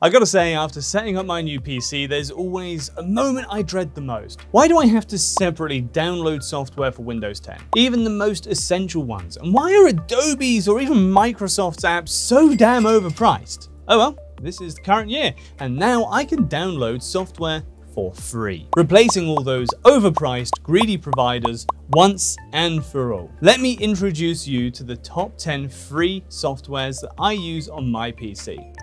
I gotta say, after setting up my new PC, there's always a moment I dread the most. Why do I have to separately download software for Windows 10? Even the most essential ones. And why are Adobe's or even Microsoft's apps so damn overpriced? Oh well, this is the current year, and now I can download software for free, replacing all those overpriced, greedy providers once and for all. Let me introduce you to the top 10 free softwares that I use on my PC.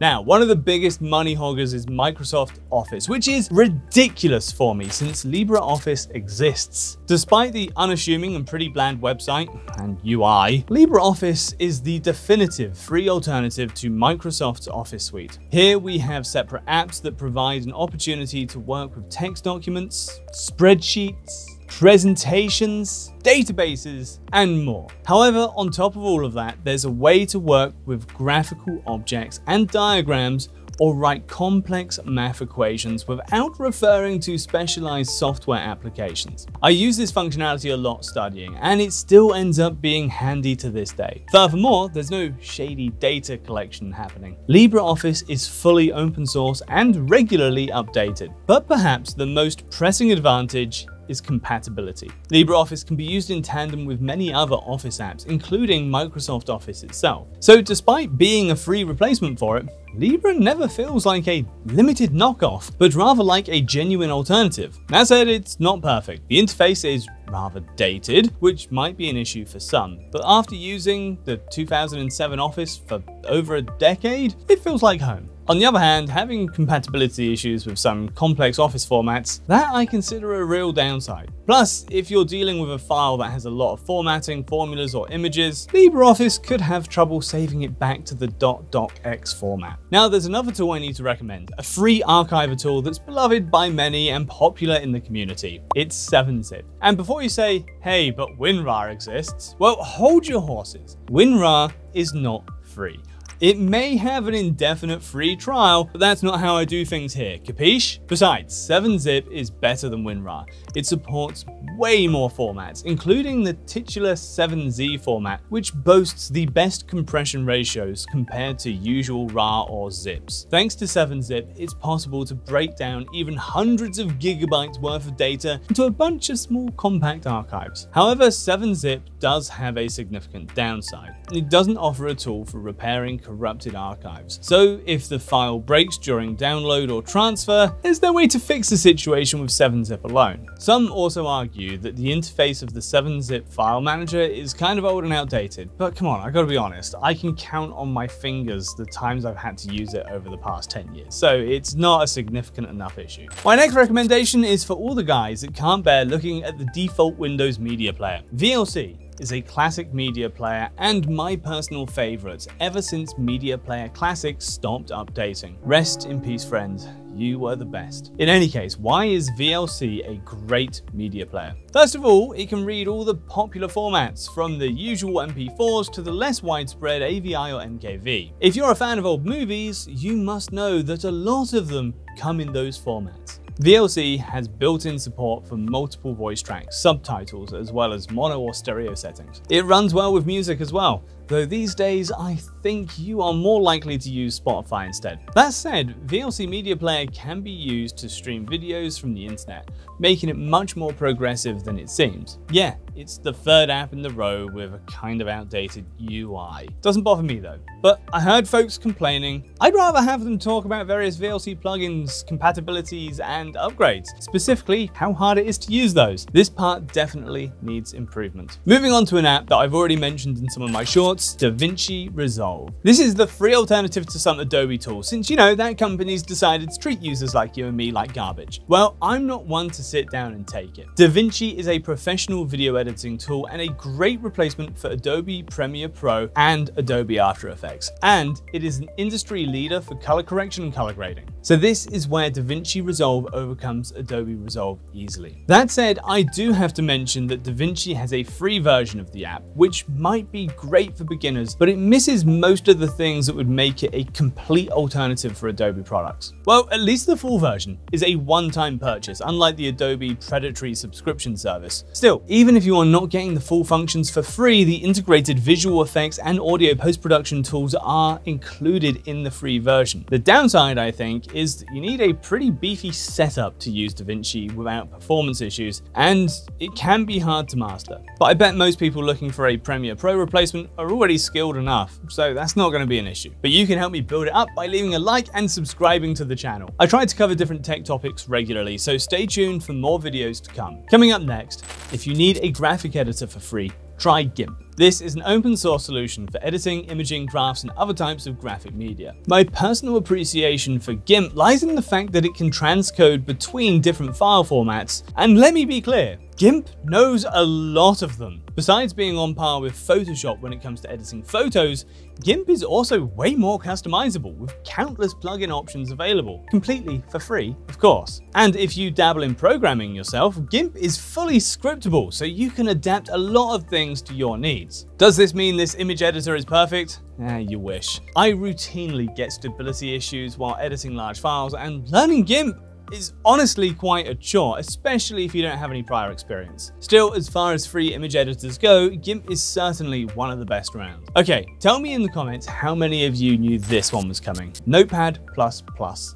Now, one of the biggest money hoggers is Microsoft Office, which is ridiculous for me since LibreOffice exists. Despite the unassuming and pretty bland website and UI, LibreOffice is the definitive free alternative to Microsoft's Office suite. Here we have separate apps that provide an opportunity to work with text documents, spreadsheets, presentations, databases, and more. However, on top of all of that, there's a way to work with graphical objects and diagrams or write complex math equations without referring to specialized software applications. I use this functionality a lot studying, and it still ends up being handy to this day. Furthermore, there's no shady data collection happening. LibreOffice is fully open source and regularly updated, but perhaps the most pressing advantage is compatibility. LibreOffice can be used in tandem with many other Office apps, including Microsoft Office itself. So despite being a free replacement for it, Libre never feels like a limited knockoff, but rather like a genuine alternative. That said, it's not perfect. The interface is rather dated, which might be an issue for some, but after using the 2007 Office for over a decade, it feels like home. On the other hand, having compatibility issues with some complex Office formats, that I consider a real downside. Plus, if you're dealing with a file that has a lot of formatting, formulas, or images, LibreOffice could have trouble saving it back to the .docx format. Now, there's another tool I need to recommend, a free archiver tool that's beloved by many and popular in the community. It's 7-Zip. And before you say, hey, but WinRAR exists, well, hold your horses. WinRAR is not free. It may have an indefinite free trial, but that's not how I do things here, capiche? Besides, 7-Zip is better than WinRAR. It supports way more formats, including the titular 7Z format, which boasts the best compression ratios compared to usual RAR or zips. Thanks to 7-Zip, it's possible to break down even hundreds of gigabytes worth of data into a bunch of small compact archives. However, 7-Zip does have a significant downside. It doesn't offer a tool for repairing corrupted archives. So if the file breaks during download or transfer, there's no way to fix the situation with 7-Zip alone. Some also argue that the interface of the 7-Zip file manager is kind of old and outdated, but come on, I gotta be honest, I can count on my fingers the times I've had to use it over the past 10 years, so it's not a significant enough issue. My next recommendation is for all the guys that can't bear looking at the default Windows media player, VLC is a classic media player and my personal favourite ever since Media Player Classic stopped updating. Rest in peace friends. you were the best. In any case, why is VLC a great media player? First of all, it can read all the popular formats, from the usual MP4s to the less widespread AVI or MKV. If you're a fan of old movies, you must know that a lot of them come in those formats. VLC has built-in support for multiple voice tracks, subtitles, as well as mono or stereo settings. It runs well with music as well, though these days I think you are more likely to use Spotify instead. That said, VLC Media Player can be used to stream videos from the internet, making it much more progressive than it seems. Yeah, it's the third app in the row with a kind of outdated UI. Doesn't bother me though. But I heard folks complaining. I'd rather have them talk about various VLC plugins, compatibilities, and upgrades, specifically how hard it is to use those. This part definitely needs improvement. Moving on to an app that I've already mentioned in some of my shorts, DaVinci Resolve. This is the free alternative to some Adobe tools, since you know that company's decided to treat users like you and me like garbage. Well, I'm not one to sit down and take it. DaVinci is a professional video editing tool and a great replacement for Adobe Premiere Pro and Adobe After Effects, and it is an industry leader for color correction and color grading. So this is where DaVinci Resolve overcomes Adobe Resolve easily. That said, I do have to mention that DaVinci has a free version of the app, which might be great for beginners, but it misses most of the things that would make it a complete alternative for Adobe products. Well, at least the full version is a one-time purchase, unlike the Adobe predatory subscription service. Still, even if you are not getting the full functions for free, the integrated visual effects and audio post-production tools are included in the free version. The downside, I think, is that you need a pretty beefy setup to use DaVinci without performance issues, and it can be hard to master. But I bet most people looking for a Premiere Pro replacement are already skilled enough, so that's not going to be an issue. But you can help me build it up by leaving a like and subscribing to the channel. I try to cover different tech topics regularly, so stay tuned for more videos to come. Coming up next, if you need a graphic editor for free, try GIMP. This is an open source solution for editing, imaging, graphs, and other types of graphic media. My personal appreciation for GIMP lies in the fact that it can transcode between different file formats, and let me be clear, GIMP knows a lot of them. Besides being on par with Photoshop when it comes to editing photos, GIMP is also way more customizable with countless plugin options available, completely for free, of course. And if you dabble in programming yourself, GIMP is fully scriptable, so you can adapt a lot of things to your needs. Does this mean this image editor is perfect? Eh, you wish. I routinely get stability issues while editing large files, and learning GIMP is honestly quite a chore, especially if you don't have any prior experience. Still, as far as free image editors go, GIMP is certainly one of the best around. Okay, tell me in the comments how many of you knew this one was coming. Notepad++.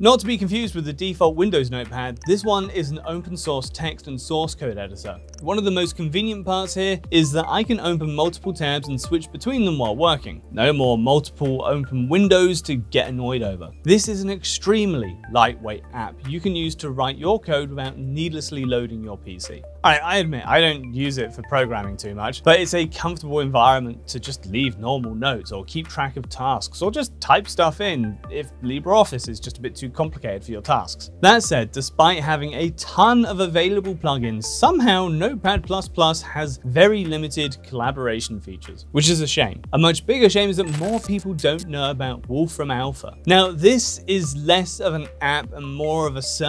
Not to be confused with the default Windows Notepad, this one is an open source text and source code editor. One of the most convenient parts here is that I can open multiple tabs and switch between them while working. No more multiple open windows to get annoyed over. This is an extremely lightweight app you can use to write your code without needlessly loading your PC. I, I admit I don't use it for programming too much, but it's a comfortable environment to just leave normal notes or keep track of tasks or just type stuff in if LibreOffice is just a bit too complicated for your tasks. That said, despite having a ton of available plugins, somehow Notepad++ has very limited collaboration features, which is a shame. A much bigger shame is that more people don't know about Wolfram Alpha. Now, this is less of an app and more of a service,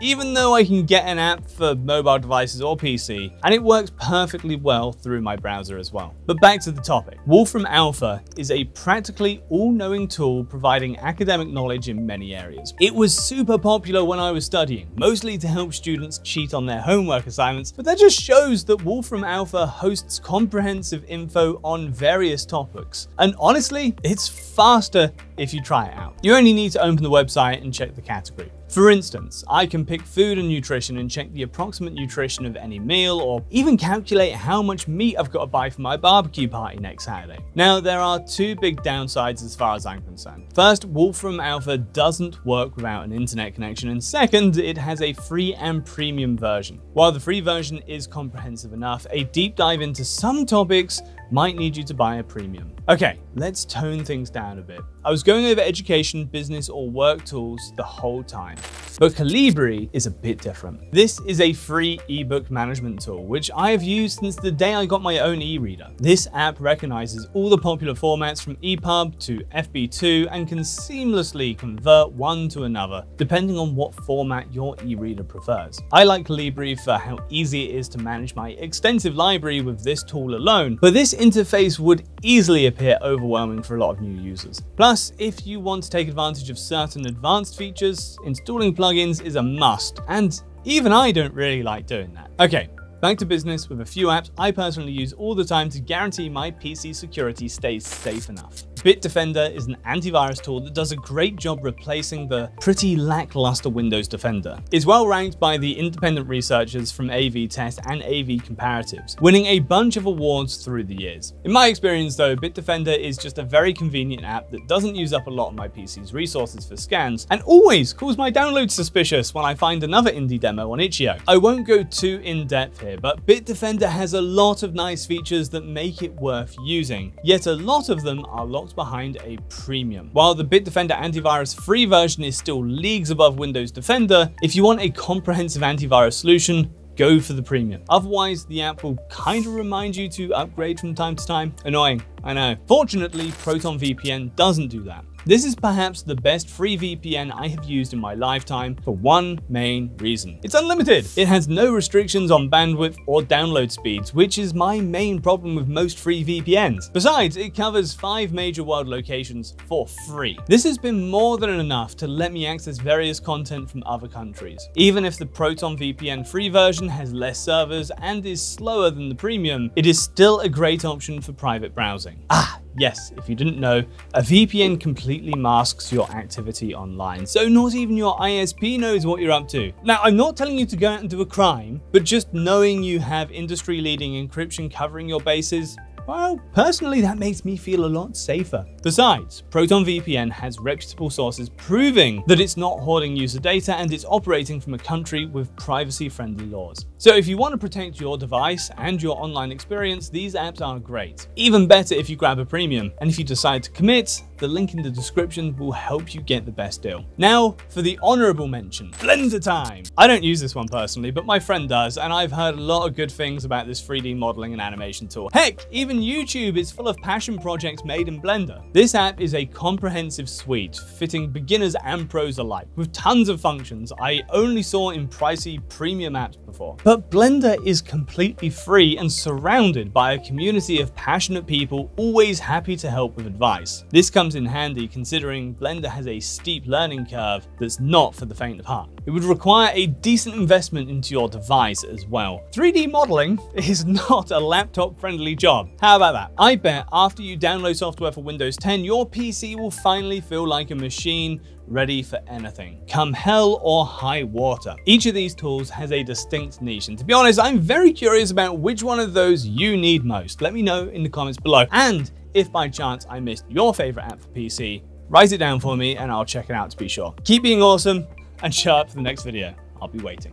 even though I can get an app for mobile devices or PC, and it works perfectly well through my browser as well. But back to the topic. Wolfram Alpha is a practically all-knowing tool providing academic knowledge in many areas. It was super popular when I was studying, mostly to help students cheat on their homework assignments, but that just shows that Wolfram Alpha hosts comprehensive info on various topics. And honestly, it's faster if you try it out. You only need to open the website and check the category. For instance, I can pick food and nutrition and check the approximate nutrition of any meal, or even calculate how much meat I've got to buy for my barbecue party next Saturday. Now, there are two big downsides as far as I'm concerned. First, Wolfram Alpha doesn't work without an internet connection, and second, it has a free and premium version. While the free version is comprehensive enough, a deep dive into some topics might need you to buy a premium. Okay, let's tone things down a bit. I was going over education, business, or work tools the whole time. But Calibre is a bit different. This is a free ebook management tool, which I have used since the day I got my own e-reader. This app recognizes all the popular formats from EPUB to FB2 and can seamlessly convert one to another, depending on what format your e-reader prefers. I like Calibre for how easy it is to manage my extensive library with this tool alone, but this interface would easily appear overwhelming for a lot of new users. Plus, if you want to take advantage of certain advanced features, installing plugins is a must, and even I don't really like doing that. Okay, Back to business with a few apps I personally use all the time to guarantee my PC security stays safe enough. Bitdefender is an antivirus tool that does a great job replacing the pretty lackluster Windows Defender. It's well ranked by the independent researchers from AV Test and AV Comparatives, winning a bunch of awards through the years. In my experience though, Bitdefender is just a very convenient app that doesn't use up a lot of my PC's resources for scans, and always calls my downloads suspicious when I find another indie demo on itch.io. I won't go too in-depth here, but Bitdefender has a lot of nice features that make it worth using, yet a lot of them are locked behind a premium. While the Bitdefender antivirus free version is still leagues above Windows Defender, if you want a comprehensive antivirus solution, go for the premium. Otherwise, the app will kind of remind you to upgrade from time to time. Annoying, I know. Fortunately, Proton VPN doesn't do that. This is perhaps the best free VPN I have used in my lifetime for one main reason. It's unlimited. It has no restrictions on bandwidth or download speeds, which is my main problem with most free VPNs. Besides, it covers five major world locations for free. This has been more than enough to let me access various content from other countries. Even if the Proton VPN free version has less servers and is slower than the premium, it is still a great option for private browsing. Ah, Yes, if you didn't know, a VPN completely masks your activity online, so not even your ISP knows what you're up to. Now, I'm not telling you to go out and do a crime, but just knowing you have industry-leading encryption covering your bases, well, personally, that makes me feel a lot safer. Besides, Proton VPN has reputable sources proving that it's not hoarding user data and it's operating from a country with privacy-friendly laws. So if you want to protect your device and your online experience, these apps are great. Even better if you grab a premium. And if you decide to commit, the link in the description will help you get the best deal. Now, for the honorable mention, Blender time. I don't use this one personally, but my friend does, and I've heard a lot of good things about this 3D modeling and animation tool. Heck, even YouTube is full of passion projects made in Blender. This app is a comprehensive suite, fitting beginners and pros alike, with tons of functions I only saw in pricey premium apps before. But Blender is completely free and surrounded by a community of passionate people always happy to help with advice. This comes in handy considering Blender has a steep learning curve that's not for the faint of heart. It would require a decent investment into your device as well. 3D modeling is not a laptop friendly job. How about that? I bet after you download software for Windows 10, your PC will finally feel like a machine ready for anything, come hell or high water. Each of these tools has a distinct niche, and to be honest, I'm very curious about which one of those you need most. Let me know in the comments below. And if by chance I missed your favorite app for PC, write it down for me and I'll check it out to be sure. Keep being awesome and show up for the next video. I'll be waiting.